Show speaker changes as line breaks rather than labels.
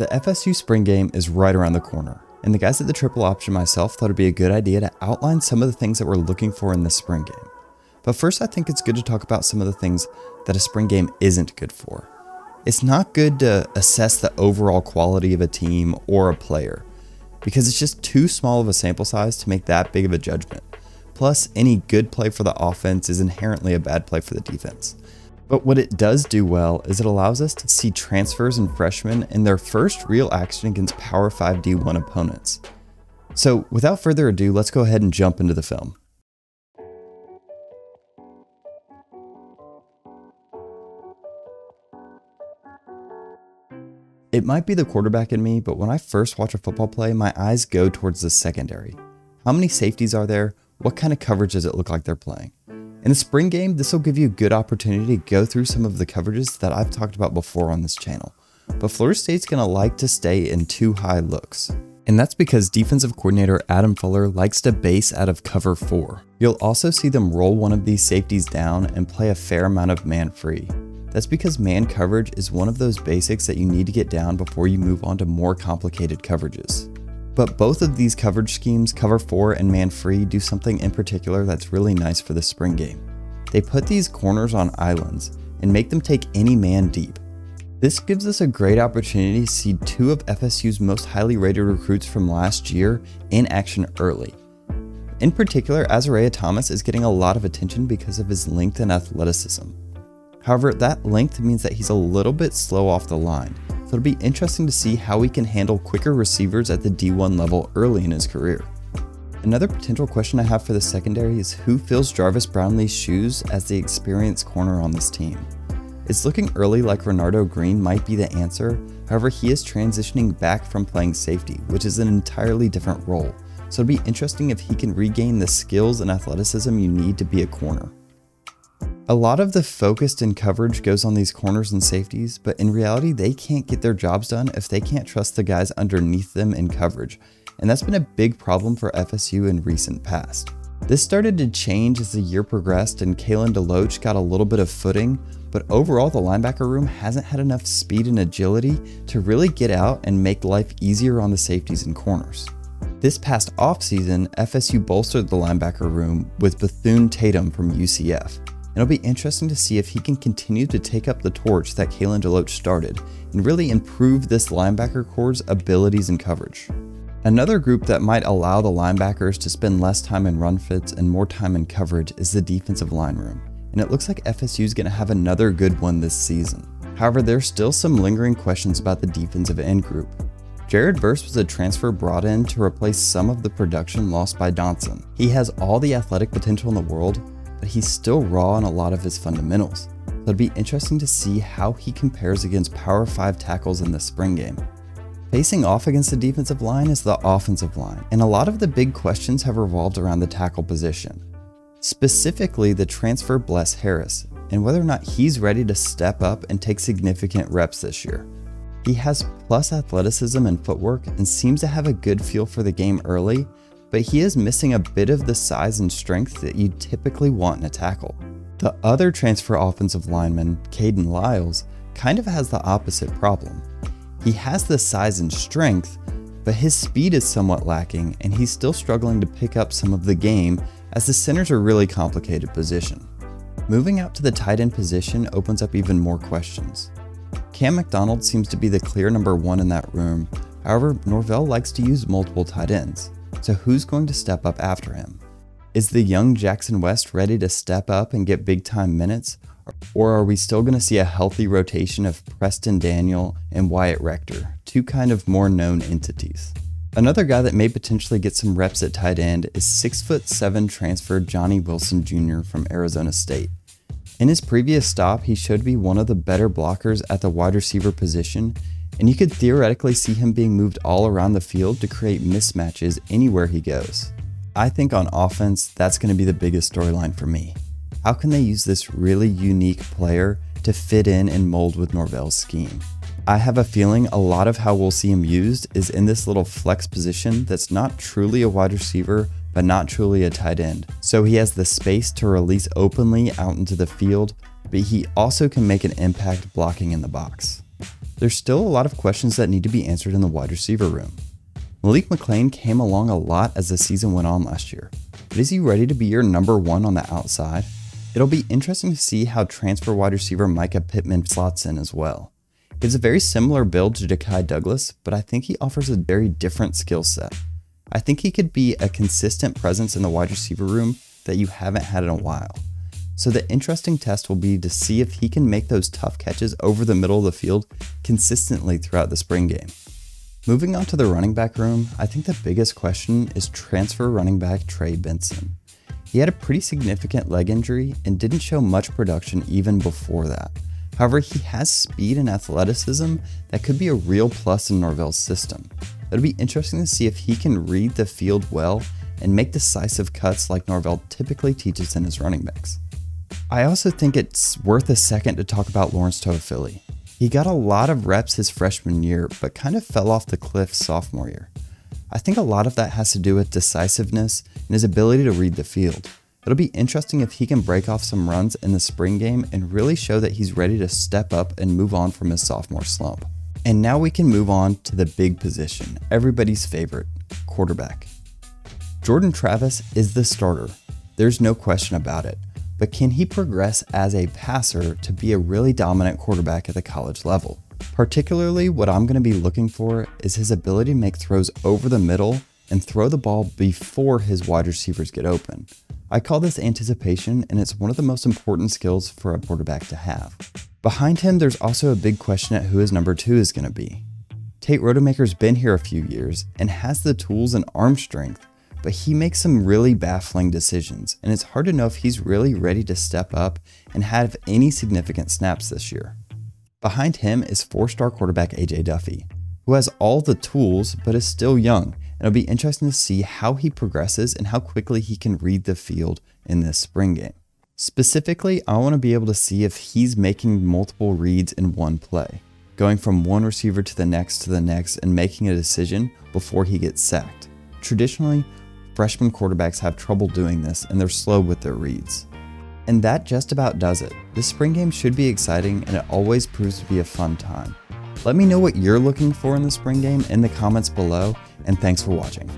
The FSU spring game is right around the corner, and the guys at the triple option myself thought it'd be a good idea to outline some of the things that we're looking for in this spring game. But first, I think it's good to talk about some of the things that a spring game isn't good for. It's not good to assess the overall quality of a team or a player, because it's just too small of a sample size to make that big of a judgment. Plus, any good play for the offense is inherently a bad play for the defense. But what it does do well is it allows us to see transfers and freshmen in their first real action against Power 5 D1 opponents. So without further ado, let's go ahead and jump into the film. It might be the quarterback in me, but when I first watch a football play, my eyes go towards the secondary. How many safeties are there? What kind of coverage does it look like they're playing? In the spring game, this will give you a good opportunity to go through some of the coverages that I've talked about before on this channel. But Florida State's going to like to stay in two high looks. And that's because defensive coordinator Adam Fuller likes to base out of cover 4. You'll also see them roll one of these safeties down and play a fair amount of man free. That's because man coverage is one of those basics that you need to get down before you move on to more complicated coverages. But both of these coverage schemes, Cover 4 and Man Free, do something in particular that's really nice for the spring game. They put these corners on islands and make them take any man deep. This gives us a great opportunity to see two of FSU's most highly rated recruits from last year in action early. In particular, Azareyeh Thomas is getting a lot of attention because of his length and athleticism. However, that length means that he's a little bit slow off the line, so it'll be interesting to see how he can handle quicker receivers at the D1 level early in his career. Another potential question I have for the secondary is who fills Jarvis Brownlee's shoes as the experienced corner on this team? It's looking early like Renardo Green might be the answer, however he is transitioning back from playing safety, which is an entirely different role, so it'll be interesting if he can regain the skills and athleticism you need to be a corner. A lot of the focused in coverage goes on these corners and safeties, but in reality, they can't get their jobs done if they can't trust the guys underneath them in coverage, and that's been a big problem for FSU in recent past. This started to change as the year progressed and Kalen DeLoach got a little bit of footing, but overall the linebacker room hasn't had enough speed and agility to really get out and make life easier on the safeties and corners. This past offseason, FSU bolstered the linebacker room with Bethune Tatum from UCF, It'll be interesting to see if he can continue to take up the torch that Kalen DeLoach started and really improve this linebacker corps' abilities and coverage. Another group that might allow the linebackers to spend less time in run fits and more time in coverage is the defensive line room, and it looks like FSU is going to have another good one this season. However, there's still some lingering questions about the defensive end group. Jared Verse was a transfer brought in to replace some of the production lost by Johnson. He has all the athletic potential in the world, but he's still raw in a lot of his fundamentals. So it'd be interesting to see how he compares against Power 5 tackles in the spring game. Facing off against the defensive line is the offensive line, and a lot of the big questions have revolved around the tackle position. Specifically, the transfer Bless Harris, and whether or not he's ready to step up and take significant reps this year. He has plus athleticism and footwork and seems to have a good feel for the game early, but he is missing a bit of the size and strength that you typically want in a tackle. The other transfer offensive lineman, Kayden Lyles, kind of has the opposite problem. He has the size and strength, but his speed is somewhat lacking and he's still struggling to pick up some of the game as the center's a really complicated position. Moving out to the tight end position opens up even more questions. Cam McDonald seems to be the clear number one in that room, however, Norvell likes to use multiple tight ends. So who's going to step up after him? Is the young Jackson West ready to step up and get big time minutes? Or are we still going to see a healthy rotation of Preston Daniel and Wyatt Rector, two kind of more known entities? Another guy that may potentially get some reps at tight end is 6'7 transfer Johnny Wilson Jr. from Arizona State. In his previous stop, he showed to be one of the better blockers at the wide receiver position and you could theoretically see him being moved all around the field to create mismatches anywhere he goes. I think on offense, that's going to be the biggest storyline for me. How can they use this really unique player to fit in and mold with Norvell's scheme? I have a feeling a lot of how we'll see him used is in this little flex position that's not truly a wide receiver, but not truly a tight end. So he has the space to release openly out into the field, but he also can make an impact blocking in the box. There's still a lot of questions that need to be answered in the wide receiver room. Malik McClain came along a lot as the season went on last year, but is he ready to be your number one on the outside? It'll be interesting to see how transfer wide receiver Mycah Pittman slots in as well. He has a very similar build to Ja'Khi Douglas, but I think he offers a very different skill set. I think he could be a consistent presence in the wide receiver room that you haven't had in a while. So the interesting test will be to see if he can make those tough catches over the middle of the field consistently throughout the spring game. Moving on to the running back room, I think the biggest question is transfer running back Trey Benson. He had a pretty significant leg injury and didn't show much production even before that. However, he has speed and athleticism that could be a real plus in Norvell's system. It'll be interesting to see if he can read the field well and make decisive cuts like Norvell typically teaches in his running backs. I also think it's worth a second to talk about Lawrence Toafili. He got a lot of reps his freshman year, but kind of fell off the cliff sophomore year. I think a lot of that has to do with decisiveness and his ability to read the field. It'll be interesting if he can break off some runs in the spring game and really show that he's ready to step up and move on from his sophomore slump. And now we can move on to the big position, everybody's favorite, quarterback. Jordan Travis is the starter. There's no question about it. But can he progress as a passer to be a really dominant quarterback at the college level? Particularly, what I'm going to be looking for is his ability to make throws over the middle and throw the ball before his wide receivers get open. I call this anticipation, and it's one of the most important skills for a quarterback to have. Behind him, there's also a big question at who his number two is going to be. Tate Rodemaker's been here a few years and has the tools and arm strength, but he makes some really baffling decisions, and it's hard to know if he's really ready to step up and have any significant snaps this year. Behind him is four star quarterback AJ Duffy, who has all the tools but is still young, and it'll be interesting to see how he progresses and how quickly he can read the field in this spring game. Specifically, I want to be able to see if he's making multiple reads in one play, going from one receiver to the next to the next and making a decision before he gets sacked. Traditionally, freshman quarterbacks have trouble doing this and they're slow with their reads. And that just about does it. This spring game should be exciting and it always proves to be a fun time. Let me know what you're looking for in the spring game in the comments below, and thanks for watching.